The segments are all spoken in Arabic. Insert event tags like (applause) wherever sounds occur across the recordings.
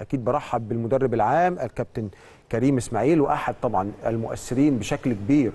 أكيد برحب بالمدرب العام الكابتن كريم إسماعيل وأحد طبعا المؤثرين بشكل كبير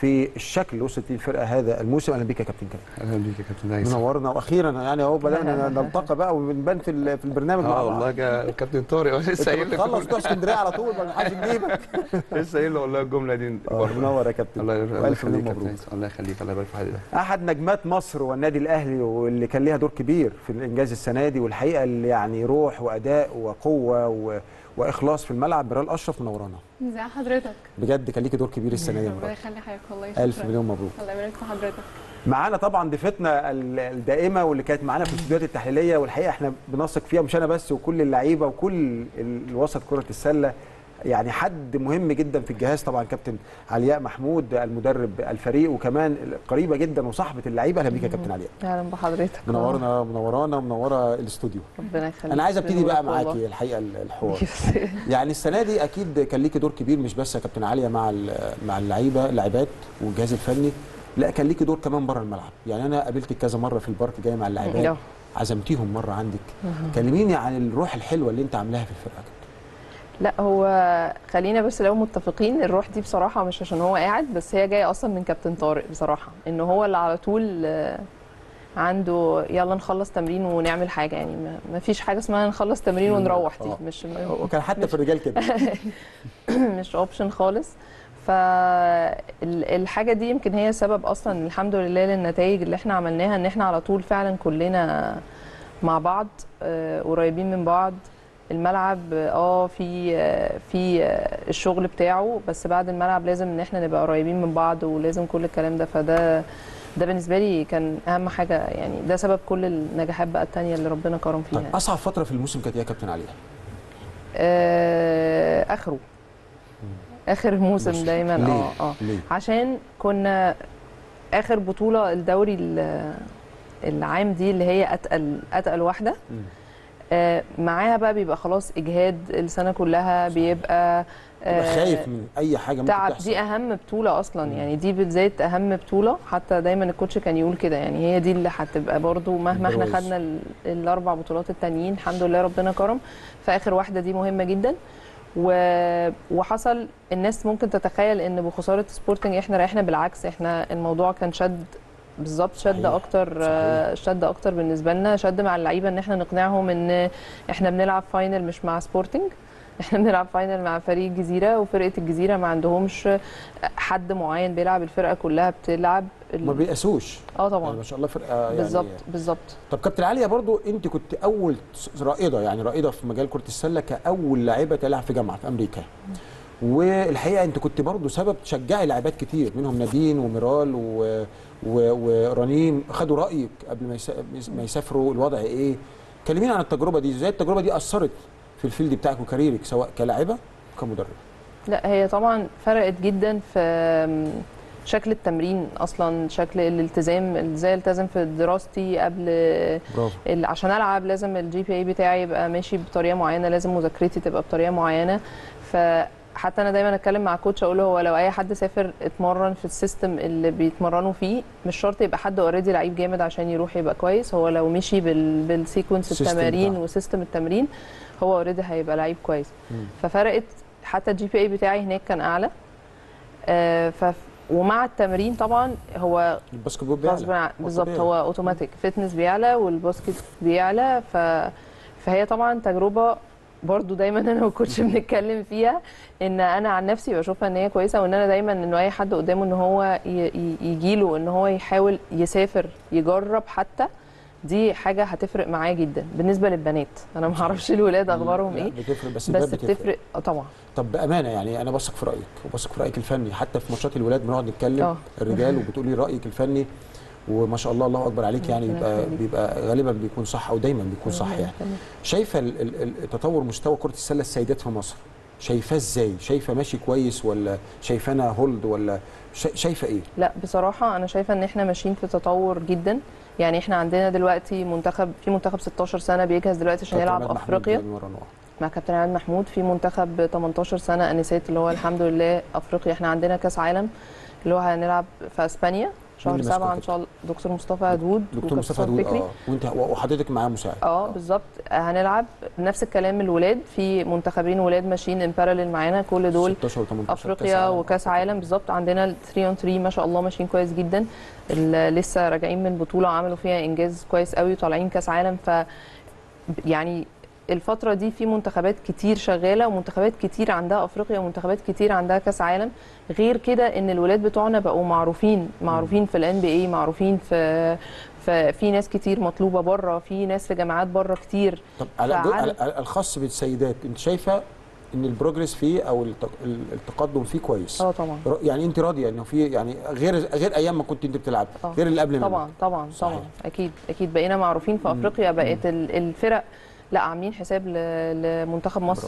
في الشكل اللي وصلت ليه الفرقه هذا الموسم. أهلا بيك يا كابتن كريم. أهلا بيك يا كابتن هيثم منورنا. وأخيرا يعني أهو بدأنا (laughs) نلتقى بقى ونبان في ال- في البرنامج مع آه بعض. والله جا كابتن طارق لسه قايل لي بتخلص تروح اسكندرية على طول ما حدش يجيبك. (laughs) لسه قايل له والله الجملة دي. آه،. منور يا كابتن. الله يخليك مبروك. الله يخليك الله يبارك في حضرتك. أحد نجمات مصر والنادي الأهلي واللي كان ليها دور كبير في الإنجاز السنة دي والحقيقة اللي يعني روح وأداء وقوة و... وإخلاص في الملعب مرال أشرف منورانا ازي حضرتك. بجد كان ليكي دور كبير السنة دي ربنا يخلي حضرتك والله ألف شكراً. مليون مبروك. الله يبارك في حضرتك. معانا طبعا ضيفتنا ال- الدائمة واللي كانت معانا في الاستوديوهات التحليلية والحقيقة إحنا بنثق فيها مش أنا بس وكل اللعيبة وكل ال- الوسط كرة السلة. يعني حد مهم جدا في الجهاز طبعا كابتن علياء محمود المدرب الفريق وكمان قريبة جدا وصاحبة اللعيبة. أهلا بيك يا كابتن علياء. أهلا بحضرتك. منورنا منورانا ومنوره الاستوديو. ربنا يخليك. أنا عايز أبتدي بقى. معاكي الحقيقة ال- الحوار. (laughs) يعني السنة دي أكيد كان ليكي دور كبير مش بس يا كابتن عليا مع مع اللعيبة اللاعبات والجهاز الفني لا كان ليكي دور كمان بره الملعب. يعني أنا قابلتك كذا مرة في البارك جاي مع اللاعبات آه. عزمتيهم مرة عندك. كلميني عن الروح الحلوة اللي أنت عاملاها في الفرقة. لا هو خلينا بس لو متفقين الروح دي بصراحة مش عشان هو قاعد بس هي جاية أصلا من كابتن طارق بصراحة إن هو اللي على طول آه، عنده يلا نخلص تمرين ونعمل حاجة يعني ما- فيش حاجة اسمها نخلص تمرين ونروح دي آه. مش وكان حتى في الرجال كده. (laughs) مش اوبشن خالص. فالحاجه دي يمكن هي سبب أصلا الحمد لله للنتائج اللي إحنا عملناها إن إحنا على طول فعلا كلنا مع بعض آه، قريبين من بعض. الملعب آه في في آه، الشغل بتاعه بس بعد الملعب لازم إن إحنا نبقى قريبين من بعض ولازم كل الكلام ده. فده ده بالنسبة لي كان أهم حاجة يعني ده سبب كل النجاحات بقى التانية اللي ربنا كرم فيها. طيب أصعب فترة في الموسم كانت إيه يا كابتن عليا آه، آخره. آخر الموسم دايما؟ آه آه. عشان كنا آخر بطولة الدوري ال- العام دي اللي هي أتقل أتقل واحدة. مم. آه، معاها بقى بيبقى خلاص إجهاد السنة كلها بيبقى آه، خايف من أي حاجة ممكن تعب. تحصل. دي أهم بطولة أصلا. يعني دي بالذات أهم بطولة. حتى دايما الكوتش كان يقول كده يعني هي دي اللي هتبقى برضو مهما إحنا. خدنا ال- الأربع بطولات التانيين الحمد لله ربنا كرم. فآخر واحدة دي مهمة جدا. و... وحصل الناس ممكن تتخيل إن بخسارة سبورتنج إحنا رايحنا بالعكس إحنا الموضوع كان شد بالظبط شد صحيح. أكتر آه، شد أكتر بالنسبة لنا شد مع اللعيبة إن إحنا نقنعهم إن إحنا بنلعب final مش مع سبورتنج (laughs) إحنا بنلعب final مع فريق الجزيره وفرقة الجزيرة ما عندهمش حد معين بيلعب الفرقة كلها بتلعب ما بيقاسوش. آه يعني طبعا ما شاء الله فرقة يعني بالظبط بالظبط. طب كابتن عليا برضو أنت كنت أول رائدة يعني رائدة في مجال كرة السلة كأول لاعبه تلعب في جامعة في أمريكا. والحقيقة أنت كنت برضو سبب تشجعي لاعبات كتير منهم نادين وميرال و... و... ورنين. خدوا رأيك قبل ما, يس... ما يسافروا الوضع إيه؟ كلمينا عن التجربة دي إزاي التجربة دي أثرت في ال field بتاعك و career ك سواء كلاعبة وكمدرب؟ لا هي طبعا فرقت جدا في شكل التمرين أصلا شكل الالتزام إزاي التزم في دراستي قبل ال- عشان ألعب لازم ال GPA بتاعي يبقى ماشي بطريقة معينة لازم مذاكرتي تبقى بطريقة معينة. فحتى أنا دايما أتكلم مع coach أقول له هو لو أي حد سافر اتمرن في ال system اللي بيتمرنوا فيه مش شرط يبقى حد already لعيب جامد عشان يروح يبقى كويس. هو لو مشي بال بال sequence التمارين. و system التمرين هو already هيبقى لعيب كويس. مم. ففرقت حتى ال GPA بتاعي هناك كان أعلى. آه ف ومع التمرين طبعا هو ال basketball بيعلى بالظبط. هو automatic fitness بيعلى وال basket بيعلى. ف... فهي طبعا تجربة برضو دايما أنا وال coach بنتكلم فيها إن أنا عن نفسي بشوفها إن هي كويسة وإن أنا دايما انه أي حد قدامه إن هو يجي له إن هو يحاول يسافر يجرب حتى دي حاجة هتفرق معاه جدا. بالنسبة للبنات أنا ما أعرفش الولاد أخبارهم إيه بتفرق بس, بس بتفرق. بتفرق. آه طبعا. طب بأمانة يعني أنا بثق في رأيك وبثق في رأيك الفني. حتى في ماتشات الولاد بنقعد نتكلم آه. الرجال وبتقولي رأيك الفني. وما شاء الله الله أكبر عليك يعني ربنا يبقى يخليك. بيبقى غالبا بيكون صح أو دايما بيكون صح يعني. شايفة تطور مستوى كرة السلة السيدات في مصر؟ شايفاه إزاي؟ شايفة ماشي كويس ولا شايفانا هولد ولا شا- شايفة إيه؟ لا بصراحة أنا شايفة إن إحنا ماشيين في تطور جدا. يعني إحنا عندنا دلوقتي منتخب في منتخب 16 سنة بيجهز دلوقتي عشان يلعب آه. مع كابتن عماد محمود. في منتخب 18 سنة أنسات اللي هو الحمد لله أفريقيا. إحنا عندنا كأس عالم اللي هو هنلعب في أسبانيا. شهر سبعة إن؟ شاء الله. دكتور مصطفى هدود دكتور مصطفى دود. آه. وأنت وحضرتك معاه مساعد. آه بالظبط. هنلعب نفس الكلام الولاد. في منتخبين ولاد ماشيين ان باراليل معانا. كل دول 16 و18 أفريقيا وكأس عالم. بالظبط. عندنا ال 3 on 3 ما شاء الله ماشيين كويس جدا. لسه راجعين من بطولة وعملوا فيها إنجاز كويس قوي وطالعين كأس عالم. ف يعني الفترة دي في منتخبات كتير شغالة ومنتخبات كتير عندها أفريقيا ومنتخبات كتير عندها كأس عالم. غير كده إن الولاد بتوعنا بقوا معروفين معروفين في ال NBA معروفين في في في ناس كتير مطلوبة بره في ناس في جامعات بره كتير. طب على, الخاص بالسيدات أنت شايفة إن البروجرس فيه أو التق... التقدم فيه كويس؟ آه طبعا. يعني أنت راضية إنه في يعني غير غير أيام ما كنت أنت بتلعب آه. غير اللي قبل منك. طبعا طبعا صحيح. طبعا أكيد أكيد. بقينا معروفين في أفريقيا بقت ال- الفرق لا عاملين حساب لمنتخب مصر.